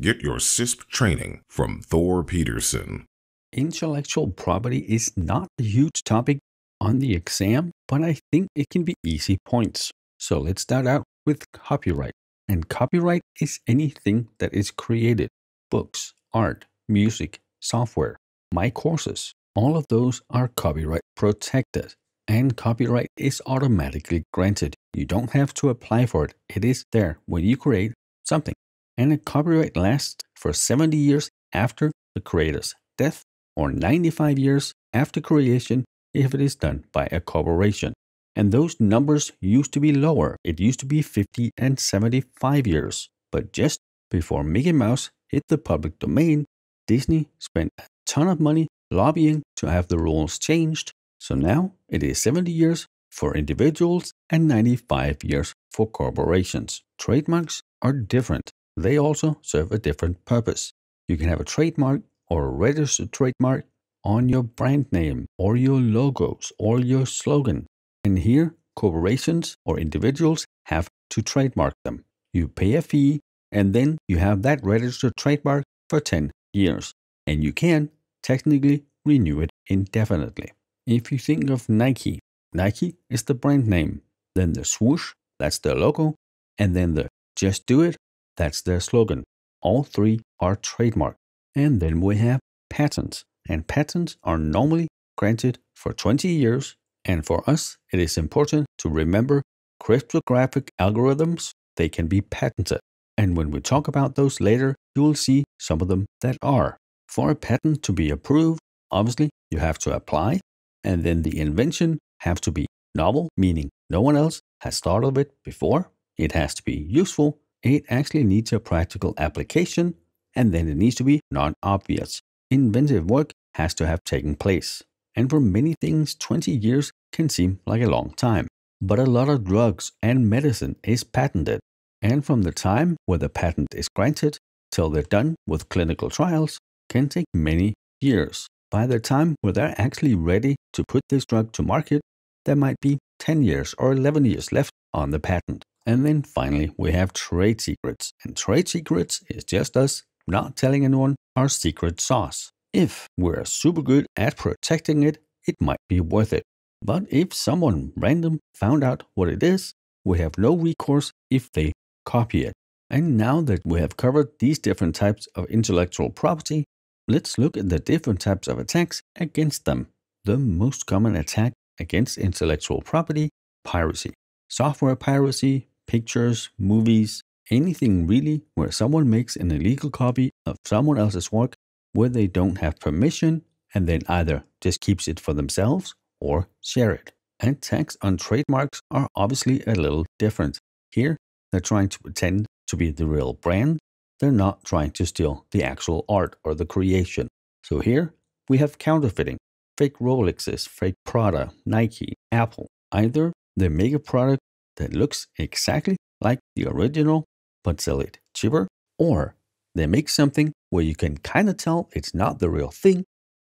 Get your CISSP training from Thor Pedersen. Intellectual property is not a huge topic on the exam, but I think it can be easy points. So let's start out with copyright. And copyright is anything that is created books, art, music, software, my courses. All of those are copyright protected. And copyright is automatically granted. You don't have to apply for it, it is there when you create something. And a copyright lasts for 70 years after the creator's death or 95 years after creation if it is done by a corporation. And those numbers used to be lower. It used to be 50 and 75 years. But just before Mickey Mouse hit the public domain, Disney spent a ton of money lobbying to have the rules changed. So now it is 70 years for individuals and 95 years for corporations. Trademarks are different. They also serve a different purpose. You can have a trademark or a registered trademark on your brand name or your logos or your slogan. And here, corporations or individuals have to trademark them. You pay a fee and then you have that registered trademark for 10 years. And you can technically renew it indefinitely. If you think of Nike, Nike is the brand name. Then the swoosh, that's the logo. And then the just do it, that's their slogan. All three are trademark. And then we have patents. And patents are normally granted for 20 years. And for us, it is important to remember cryptographic algorithms, they can be patented. And when we talk about those later, you will see some of them that are. For a patent to be approved, obviously you have to apply, and then the invention have to be novel, meaning no one else has thought of it before. It has to be useful. It actually needs a practical application, and then it needs to be non-obvious. Inventive work has to have taken place. And for many things, 20 years can seem like a long time. But a lot of drugs and medicine is patented. And from the time where the patent is granted till they're done with clinical trials can take many years. By the time where they're actually ready to put this drug to market, there might be 10 years or 11 years left on the patent. And then finally, we have trade secrets. And trade secrets is just us not telling anyone our secret sauce. If we're super good at protecting it, it might be worth it. But if someone random found out what it is, we have no recourse if they copy it. And now that we have covered these different types of intellectual property, let's look at the different types of attacks against them. The most common attack against intellectual property, piracy. Software piracy, pictures, movies, anything really where someone makes an illegal copy of someone else's work where they don't have permission and then either just keeps it for themselves or share it. Attacks on trademarks are obviously a little different. Here, they're trying to pretend to be the real brand. They're not trying to steal the actual art or the creation. So here, we have counterfeiting. Fake Rolexes, fake Prada, Nike, Apple. Either they make a product that looks exactly like the original but sell it cheaper, or they make something where you can kind of tell it's not the real thing,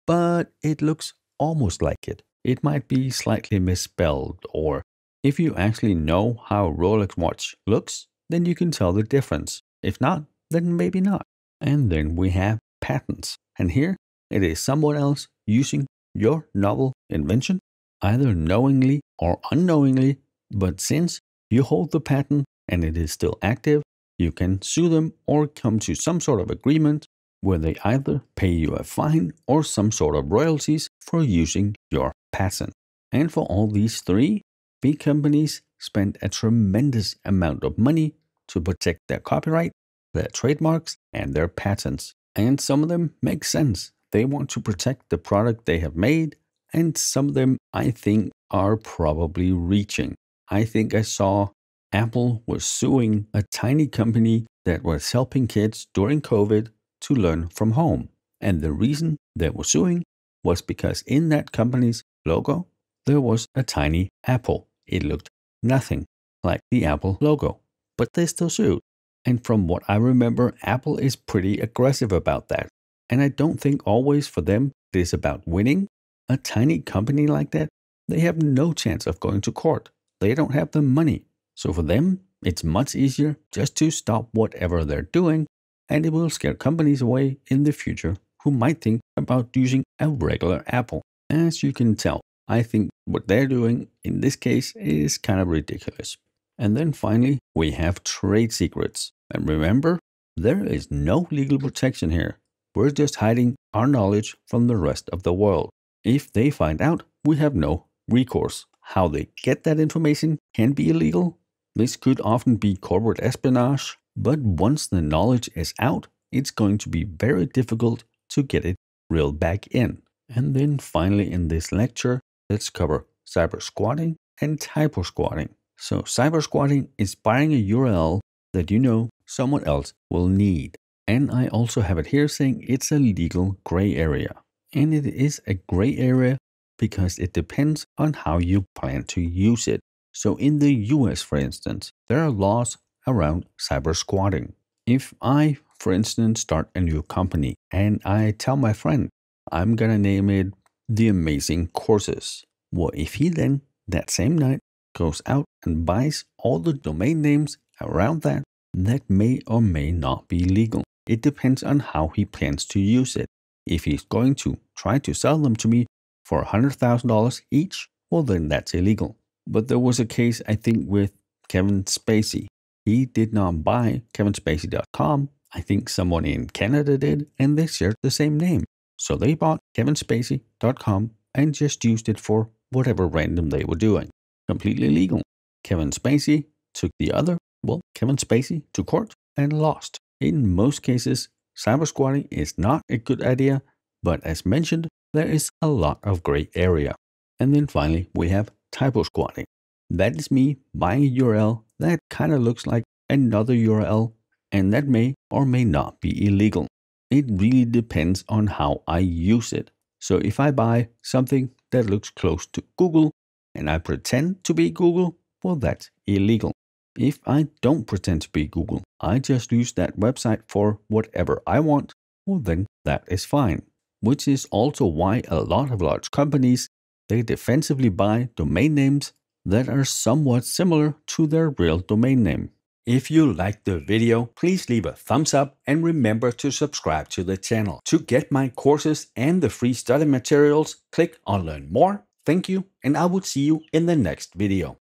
but it looks almost like it. It might be slightly misspelled, or if you actually know how a Rolex watch looks, then you can tell the difference. If not, then maybe not. And then we have patents. And here it is someone else using your novel invention, either knowingly or unknowingly. But since you hold the patent and it is still active, you can sue them or come to some sort of agreement where they either pay you a fine or some sort of royalties for using your patent. And for all these three, big companies spend a tremendous amount of money to protect their copyright, their trademarks, and their patents. And some of them make sense. They want to protect the product they have made, and some of them I think are probably reaching. I think I saw Apple was suing a tiny company that was helping kids during COVID to learn from home. And the reason they were suing was because in that company's logo, there was a tiny apple. It looked nothing like the Apple logo, but they still sued. And from what I remember, Apple is pretty aggressive about that. And I don't think always for them it is about winning. A tiny company like that, they have no chance of going to court. They don't have the money. So for them, it's much easier just to stop whatever they're doing and it will scare companies away in the future who might think about using a regular Apple. As you can tell, I think what they're doing in this case is kind of ridiculous. And then finally, we have trade secrets. And remember, there is no legal protection here. We're just hiding our knowledge from the rest of the world. If they find out, we have no recourse. How they get that information can be illegal. This could often be corporate espionage, but once the knowledge is out, it's going to be very difficult to get it reeled back in. And then finally in this lecture, let's cover cyber squatting and typo squatting. So cyber squatting is buying a URL that you know someone else will need. And I also have it here saying it's a legal gray area. And it is a gray area because it depends on how you plan to use it. So in the US, for instance, there are laws around cyber squatting. If I, for instance, start a new company and I tell my friend, I'm to name it The Amazing Courses. Well, if he then, that same night, goes out and buys all the domain names around that, that may or may not be legal. It depends on how he plans to use it. If he's going to try to sell them to me for $100,000 each, well, then that's illegal. But there was a case, I think, with Kevin Spacey. He did not buy kevinspacey.com. I think someone in Canada did, and they shared the same name. So they bought kevinspacey.com and just used it for whatever random they were doing. Completely legal. Kevin Spacey took the other, well, Kevin Spacey to court and lost. In most cases, cyber squatting is not a good idea, but as mentioned, there is a lot of gray area. And then finally, we have typo squatting. That is me buying a URL that kind of looks like another URL, and that may or may not be illegal. It really depends on how I use it. So if I buy something that looks close to Google and I pretend to be Google, well, that's illegal. If I don't pretend to be Google, I just use that website for whatever I want, well, then that is fine. Which is also why a lot of large companies they defensively buy domain names that are somewhat similar to their real domain name. If you liked the video, please leave a thumbs up and remember to subscribe to the channel. To get my courses and the free study materials, click on learn more. Thank you and I will see you in the next video.